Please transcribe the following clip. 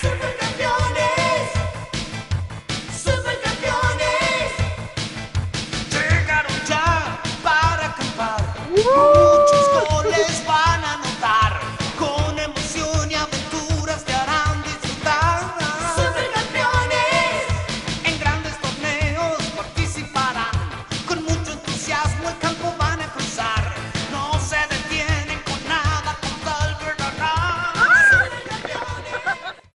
Supercampeones, supercampeones, llegaron ya para acampar.